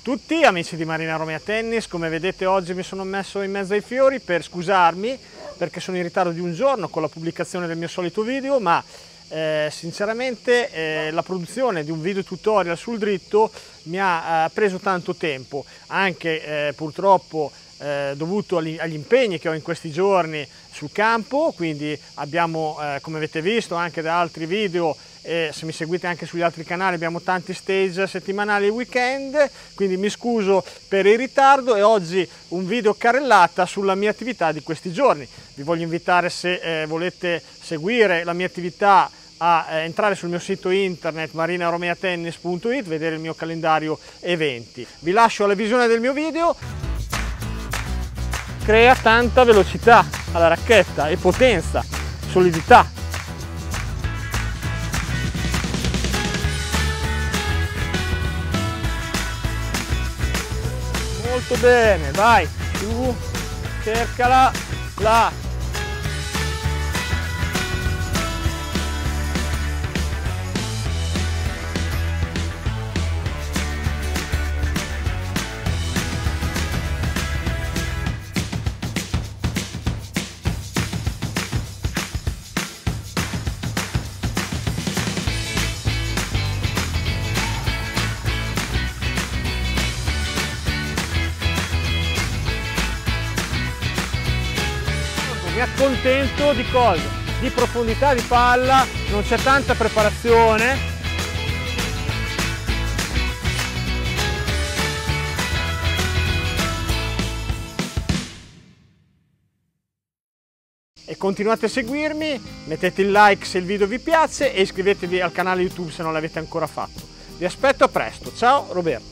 tutti amici di Marina Romea Tennis, come vedete oggi mi sono messo in mezzo ai fiori per scusarmi perché sono in ritardo di un giorno con la pubblicazione del mio solito video ma eh, sinceramente eh, la produzione di un video tutorial sul dritto mi ha eh, preso tanto tempo, anche eh, purtroppo eh, dovuto agli, agli, impegni che ho in questi giorni sul campo, quindi abbiamo, eh, come avete visto anche da altri video, e se mi seguite anche sugli altri canali abbiamo tanti stage settimanali e weekend, quindi mi scuso per il ritardo e oggi un video carrellata sulla mia attività di questi giorni. Vi voglio invitare se eh, volete seguire la mia attività a eh, entrare sul mio sito internet marinaromeatennis.it, vedere il mio calendario eventi. Vi lascio alla visione del mio video. Crea tanta velocità alla racchetta e potenza, solidità. Molto bene, vai, su, cercala, là, accontento di cosa? Di profondità di palla, non c'è tanta preparazione. E continuate a seguirmi, mettete il like se il video vi piace e iscrivetevi al canale YouTube se non l'avete ancora fatto. Vi aspetto a presto, ciao Roberto!